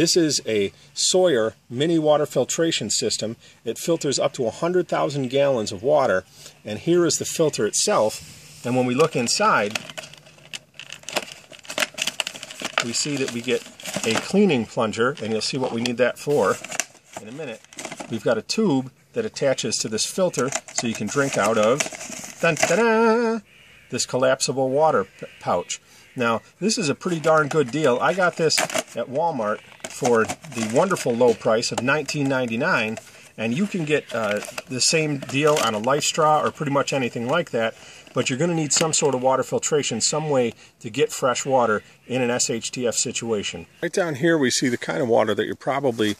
This is a Sawyer mini water filtration system. It filters up to 100,000 gallons of water, and here is the filter itself. And when we look inside, we see that we get a cleaning plunger, and you'll see what we need that for in a minute. We've got a tube that attaches to this filter so you can drink out of dun, this collapsible water pouch. Now, this is a pretty darn good deal. I got this at Walmart for the wonderful low price of $19.99, and you can get uh, the same deal on a life straw or pretty much anything like that, but you're going to need some sort of water filtration, some way to get fresh water in an SHTF situation. Right down here we see the kind of water that you're probably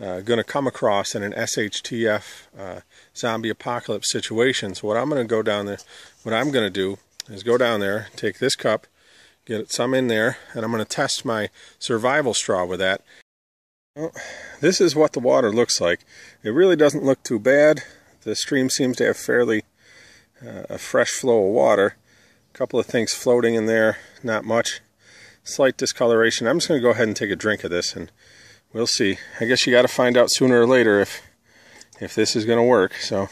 uh, going to come across in an SHTF uh, zombie apocalypse situation. So what I'm going to go down there, what I'm going to do is go down there, take this cup, get some in there, and I'm going to test my survival straw with that. Well, this is what the water looks like. It really doesn't look too bad. The stream seems to have fairly uh, a fresh flow of water. A couple of things floating in there, not much. Slight discoloration. I'm just going to go ahead and take a drink of this and we'll see. I guess you got to find out sooner or later if if this is going to work. So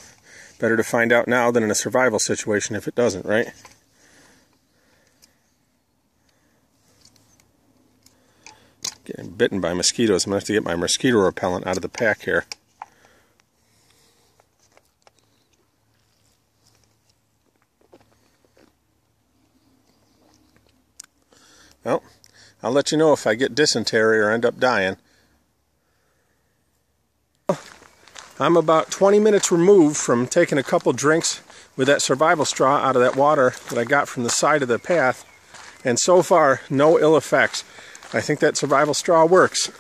better to find out now than in a survival situation if it doesn't, right? Getting bitten by mosquitoes. I'm going to have to get my mosquito repellent out of the pack here. Well, I'll let you know if I get dysentery or end up dying. I'm about 20 minutes removed from taking a couple drinks with that survival straw out of that water that I got from the side of the path. And so far, no ill effects. I think that survival straw works.